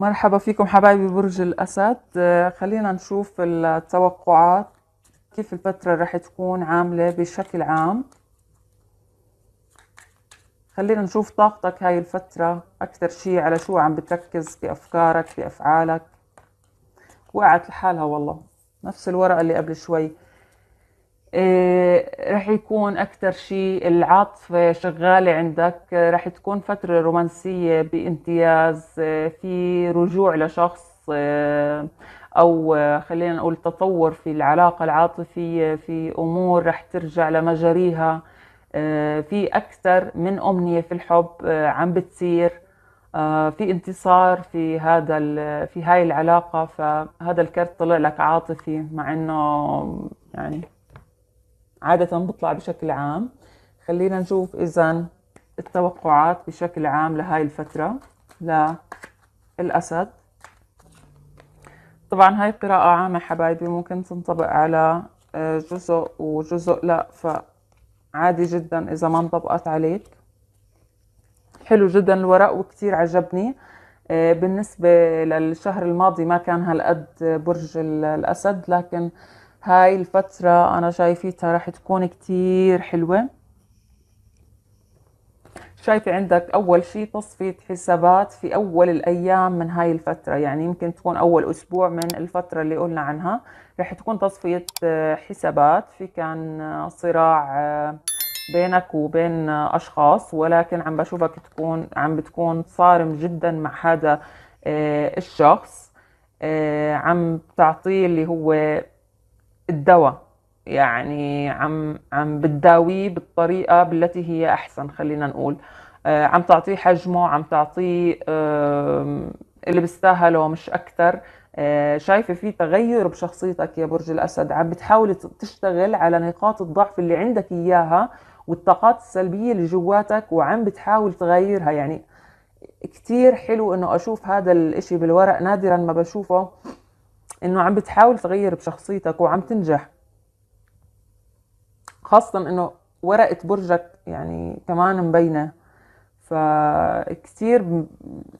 مرحبا فيكم حبايبي برج الأسد. آه، خلينا نشوف التوقعات كيف الفترة رح تكون عاملة بشكل عام. خلينا نشوف طاقتك هاي الفترة أكثر شي على شو عم بتركز بأفكارك بأفعالك. وقعت لحالها والله نفس الورقة اللي قبل شوي. رح يكون أكثر شيء العاطفة شغالة عندك. رح تكون فترة رومانسية بامتياز. في رجوع لشخص أو خلينا نقول تطور في العلاقة العاطفية في أمور رح ترجع لمجاريها. في أكثر من أمنية في الحب عم بتصير. في انتصار في هذا في هاي العلاقة. فهذا الكرت طلع لك عاطفي مع إنه يعني عادة بطلع بشكل عام. خلينا نشوف إذا التوقعات بشكل عام لهاي الفترة للأسد. طبعا هاي قراءة عامة حبايبي ممكن تنطبق على آه، جزء وجزء لا فعادي جدا إذا ما انطبقت عليك. حلو جدا الورق وكتير عجبني. آه، بالنسبة للشهر الماضي ما كان هالقد برج الأسد لكن هاي الفترة أنا شايفيتها راح تكون كتير حلوة. شايفة عندك أول شي تصفية حسابات في أول الأيام من هاي الفترة يعني يمكن تكون أول أسبوع من الفترة اللي قلنا عنها. رح تكون تصفية آه، حسابات في كان آه، صراع آه، بينك وبين أشخاص ولكن عم بشوفك تكون عم بتكون صارم جدا مع هذا الشخص. عم تعطيه اللي هو الدواء. يعني عم عم بتداويه بالطريقة بالتي هي أحسن خلينا نقول. آه، عم تعطيه حجمه عم تعطيه اللي بيستاهله مش أكثر آه، شايفة في تغير بشخصيتك يا برج الأسد. عم بتحاول تشتغل على نقاط الضعف اللي عندك إياها والطاقات السلبية اللي جواتك وعم بتحاول تغيرها. يعني كتير حلو إنه أشوف هذا الإشي بالورق نادرا ما بشوفه. إنه عم بتحاول تغير بشخصيتك وعم تنجح. خاصة إنه ورقة برجك يعني كمان مبينة. فكتير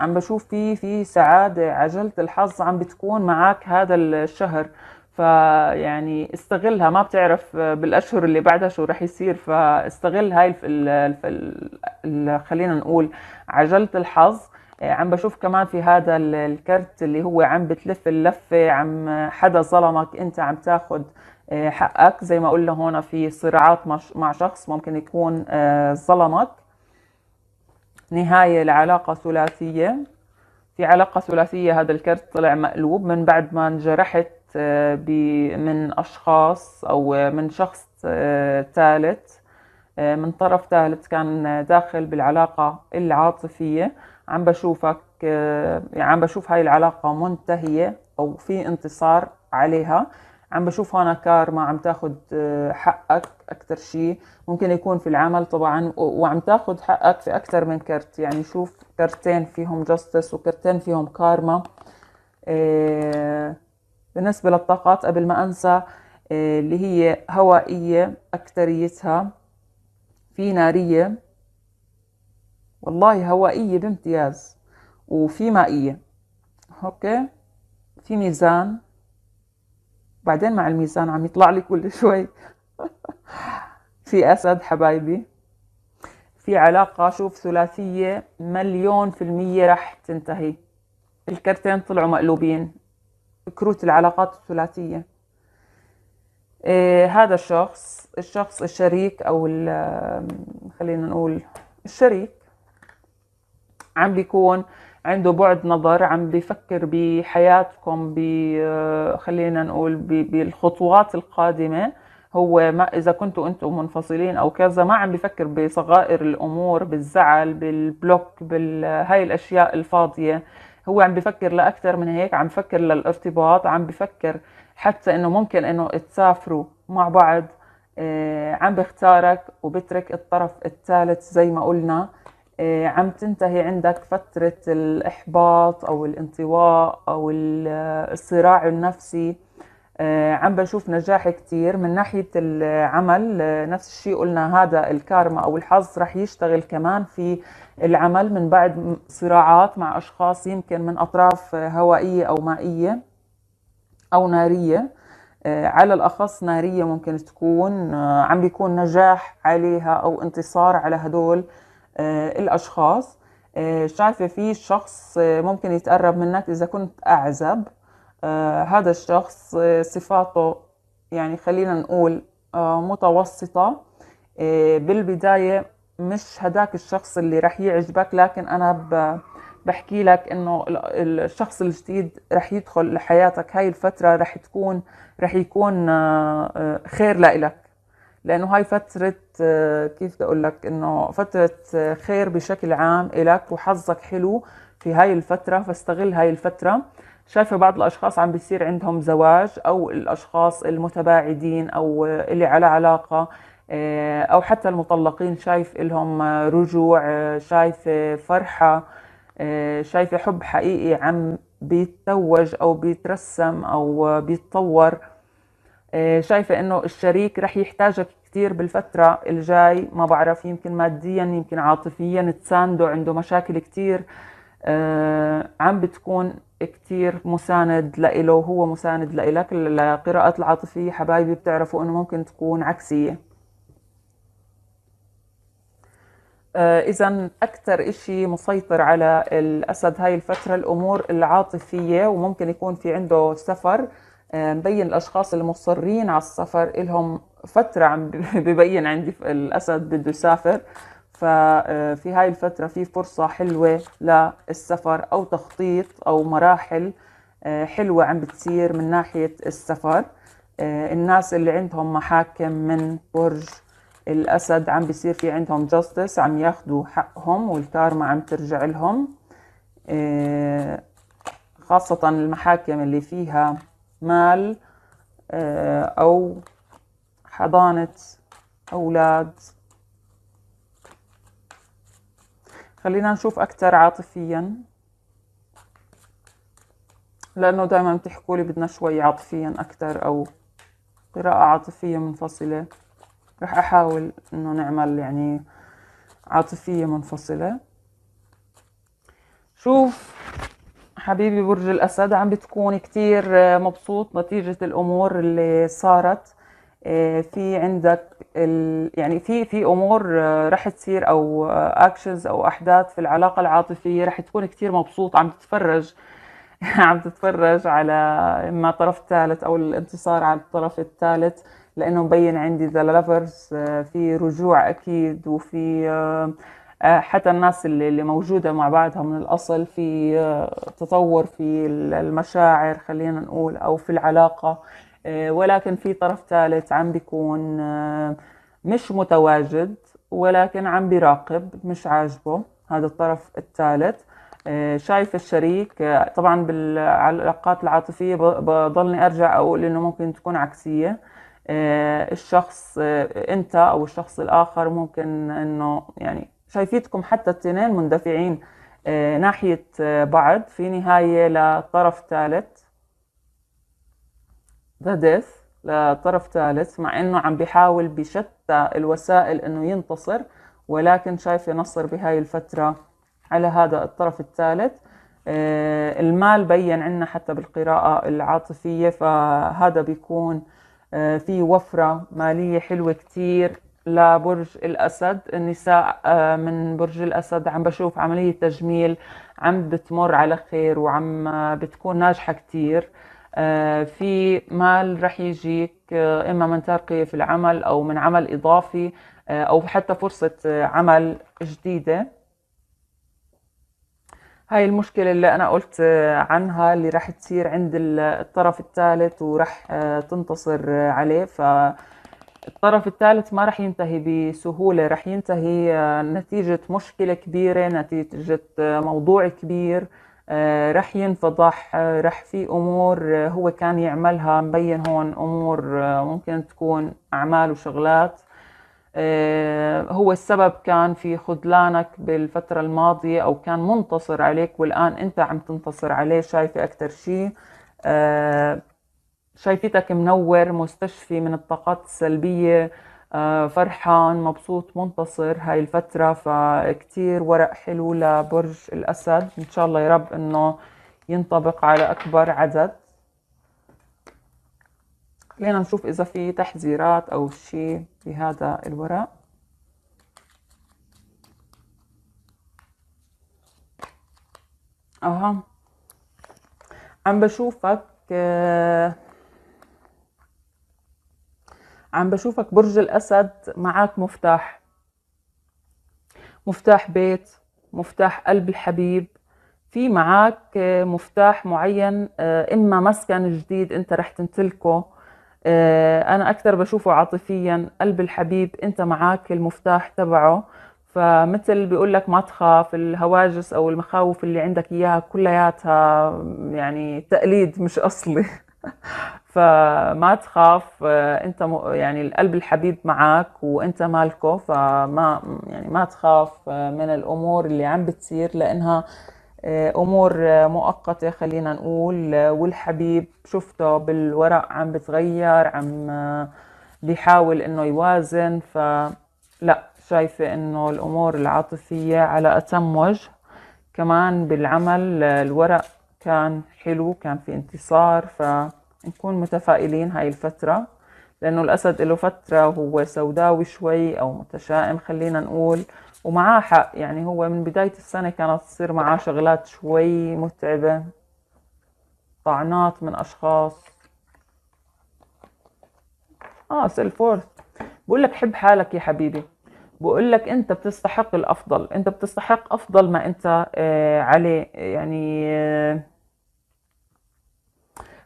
عم بشوف في في سعادة عجلة الحظ عم بتكون معك هذا الشهر. فيعني استغلها. ما بتعرف بالأشهر اللي بعدها شو رح يصير فاستغل هاي ال ال ال خلينا نقول عجلة الحظ. عم بشوف كمان في هذا الكرت اللي هو عم بتلف اللفة عم حدا ظلمك انت عم تاخد آه، حقك. زي ما قلنا هون في صراعات مع شخص ممكن يكون آه، ظلمك. نهاية لعلاقة ثلاثية. في علاقة ثلاثية هذا الكرت طلع مقلوب. من بعد ما انجرحت من أشخاص أو من شخص ثالث من طرف ثالث كان داخل بالعلاقة العاطفية. عم بشوفك يعني عم بشوف هاي العلاقة منتهية أو في انتصار عليها. عم بشوف هون كارما عم تاخد آه، حقك أكثر شيء ممكن يكون في العمل طبعا وعم تاخد حقك في أكثر من كرت. يعني شوف كرتين فيهم جاستس وكرتين فيهم كارما آه، بالنسبة للطاقات قبل ما أنسى آه، اللي هي هوائية أكثريتها في نارية. والله هوائية بامتياز وفي مائية okay؟ في ميزان. بعدين مع الميزان عم يطلع لي كل شوي. في أسد حبايبي. في علاقة شوف ثلاثية مليون في المية رح تنتهي. الكرتين طلعوا مقلوبين. كروت العلاقات الثلاثية. إيه هذا الشخص الشخص الشريك أو خلينا نقول الشريك. عم بيكون عنده بعد نظر عم بيفكر بحياتكم ب خلينا نقول بالخطوات القادمة. هو ما إذا كنتوا أنتم منفصلين أو كذا ما عم بفكر بصغائر الأمور بالزعل بالبلوك بهاي الأشياء الفاضية. هو عم بفكر لأكثر من هيك عم بفكر للارتباط عم بفكر حتى إنه ممكن إنه تسافروا مع بعض آه، عم بختارك وبترك الطرف الثالث زي ما قلنا. آه، عم تنتهي عندك فترة الإحباط أو الانطواء أو الصراع النفسي. عم بشوف نجاح كتير. من ناحية العمل نفس الشيء قلنا هذا الكارما أو الحظ رح يشتغل كمان في العمل من بعد صراعات مع أشخاص يمكن من أطراف هوائية أو مائية أو نارية. آه، على الأخص نارية ممكن تكون آه، عم بيكون نجاح عليها أو انتصار على هدول آه، الأشخاص. شايفة في شخص ممكن يتقرب منك إذا كنت أعزب. هذا الشخص صفاته يعني خلينا نقول متوسطة. بالبداية مش هداك الشخص اللي رح يعجبك لكن أنا بحكي لك إنه الشخص الجديد رح يدخل لحياتك. هاي الفترة رح تكون رح يكون آه، آه، خير لإلك. لأنه هاي فترة آه، كيف بدي أقول لك؟ إنه فترة خير بشكل عام إلك وحظك حلو في هاي الفترة فاستغل هاي الفترة. شايفة بعض الأشخاص عم بيصير عندهم زواج أو الأشخاص المتباعدين أو اللي على علاقة أو حتى المطلقين شايف لهم رجوع شايف فرحة آه، شايفة حب حقيقي عم بيتوج أو بيترسم أو بيتطور. آه، شايفة إنه الشريك رح يحتاجك كتير بالفترة الجاي. ما بعرف يمكن ماديا يمكن عاطفيا. تسانده عنده مشاكل كتير. آه، عم بتكون كتير مساند لإله وهو مساند لإلك القراءات العاطفية. حبايبي بتعرفوا إنه ممكن تكون عكسية. آه، إذا أكثر إشي مسيطر على الأسد هاي الفترة الأمور العاطفية وممكن يكون في عنده سفر. آه، مبين الأشخاص المصرين على السفر إلهم فترة عم ببين عندي الأسد بده يسافر. ففي آه، هاي الفترة في فرصة حلوة للسفر أو تخطيط أو مراحل حلوة عم بتصير من ناحية السفر. الناس اللي عندهم محاكم من برج الأسد عم بيصير في عندهم جاستس عم ياخدوا حقهم والكارما عم ترجع لهم. آه، خاصة المحاكم اللي فيها مال آه، أو حضانة أولاد. خلينا نشوف أكثر عاطفيا لأنه دائما بتحكوا لي بدنا شوي عاطفيا أكثر أو قراءة عاطفية منفصلة. رح أحاول إنه نعمل يعني عاطفية منفصلة. شوف حبيبي برج الأسد عم بتكون كتير مبسوط نتيجة الأمور اللي صارت. آه، في عندك ال... يعني في في أمور رح تصير أو اكشنز أو أحداث في العلاقة العاطفية رح تكون كثير مبسوط. عم تتفرج عم تتفرج على اما طرف ثالث أو الانتصار على الطرف الثالث لأنه مبين عندي ذا لافرز آه، في رجوع أكيد وفي آه، آه، حتى الناس اللي, موجودة مع بعضها من الأصل في تطور في المشاعر خلينا نقول أو في العلاقة. ولكن في طرف ثالث عم بيكون مش متواجد ولكن عم بيراقب مش عاجبه. هذا الطرف الثالث. شايف الشريك طبعا بالعلاقات العاطفية بضلني أرجع أقول إنه ممكن تكون عكسية. آه، الشخص آه، أنت أو الشخص الآخر ممكن إنه يعني شايفيتكم حتى الاثنين مندفعين آه، ناحية بعض في نهاية لطرف ثالث. ذا ديث لطرف ثالث مع إنه عم بيحاول بشتى الوسائل إنه ينتصر ولكن شايفة نصر بهاي الفترة على هذا الطرف الثالث. المال بين عنا حتى بالقراءة العاطفية فهذا بيكون آه، في وفرة مالية حلوة كتير. لبرج الأسد. النساء آه، من برج الأسد عم بشوف عملية تجميل عم بتمر على خير وعم آه، بتكون ناجحة كتير. في مال رح يجيك إما من ترقية في العمل أو من عمل إضافي أو حتى فرصة عمل جديدة. هاي المشكلة اللي أنا قلت عنها اللي راح تصير عند الطرف الثالث وراح تنتصر عليه. فالطرف الثالث ما راح ينتهي بسهولة راح ينتهي نتيجة مشكلة كبيرة نتيجة موضوع كبير راح ينفضح راح في أمور هو كان يعملها مبين هون أمور ممكن تكون أعمال وشغلات. آه، هو السبب كان في خذلانك بالفترة الماضية أو كان منتصر عليك والآن أنت عم تنتصر عليه شايفة أكثر شيء. آه، شايفتك منور مستشفي من الطاقات السلبية آه، فرحان مبسوط منتصر هاي الفترة فكتير ورق حلو لبرج الأسد. إن شاء الله يا رب إنه ينطبق على أكبر عدد. خلينا نشوف إذا في تحذيرات أو شيء في هذا الورق. أها. عم بشوفك آه، عم بشوفك برج الأسد معك مفتاح. مفتاح بيت مفتاح قلب الحبيب. في معك مفتاح معين آه، إما مسكن جديد أنت رح تمتلكه. آه، أنا أكثر بشوفه عاطفيا قلب الحبيب أنت معك المفتاح تبعه. فمثل بيقول لك ما تخاف الهواجس أو المخاوف اللي عندك إياها كلياتها يعني تقليد مش أصلي. فما تخاف آه، انت يعني القلب الحبيب معك وانت مالكه فما يعني ما تخاف آه، من الأمور اللي عم بتصير لأنها آه، أمور مؤقتة خلينا نقول والحبيب شفته بالورق عم بتغير عم بيحاول إنه يوازن. فلا شايفة إنه الأمور العاطفية على أتم وجه. كمان بالعمل الورق كان حلو كان في انتصار ف نكون متفائلين هاي الفترة لأنه الأسد له فترة وهو سوداوي شوي أو متشائم خلينا نقول ومعاه حق. يعني هو من بداية السنة كانت تصير معاه شغلات شوي متعبة طعنات من أشخاص. آه سيلفورث. بقول لك حب حالك يا حبيبي. بقول لك أنت بتستحق الأفضل. أنت بتستحق أفضل ما أنت آه عليه. يعني آه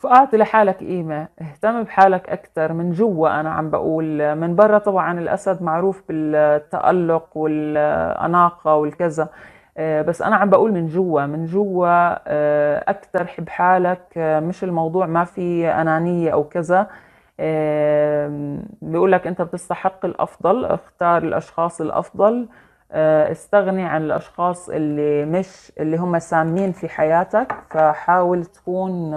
فأعطي لحالك قيمة اهتم بحالك أكثر من جوا أنا عم بقول. من برا طبعا الأسد معروف بالتألق والأناقة والكذا. آه، بس أنا عم بقول من جوا. من جوا آه، أكثر حب حالك آه، مش الموضوع ما في أنانية أو كذا. بيقول لك أنت بتستحق الأفضل. اختار الأشخاص الأفضل. استغني عن الأشخاص اللي مش اللي هم سامين في حياتك. فحاول تكون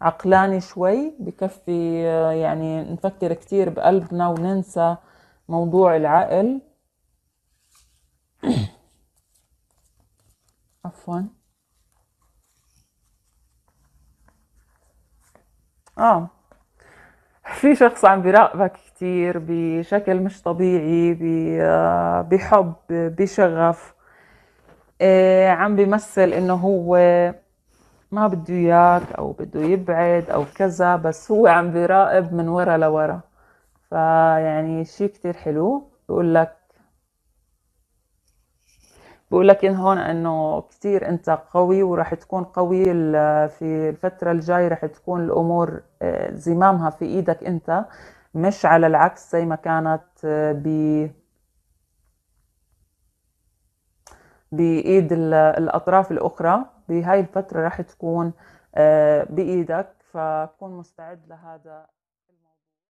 عقلاني شوي بكفي يعني نفكر كتير بقلبنا وننسى موضوع العقل. عفوا. آه. في شخص عم بيراقبك كتير بشكل مش طبيعي بحب بشغف آه، عم بيمثل إنه هو ما بده إياك أو بده يبعد أو كذا بس هو عم بيراقب من ورا لورا. فيعني شيء كتير حلو. بقول لك بقول لك إن هون إنه كثير أنت قوي وراح تكون قوي في الفترة الجاية راح تكون الأمور آه، زمامها في إيدك أنت مش على العكس زي ما كانت آه، ب بإيد الأطراف الأخرى. بهاي الفترة راح تكون آه، بإيدك فكون مستعد لهذا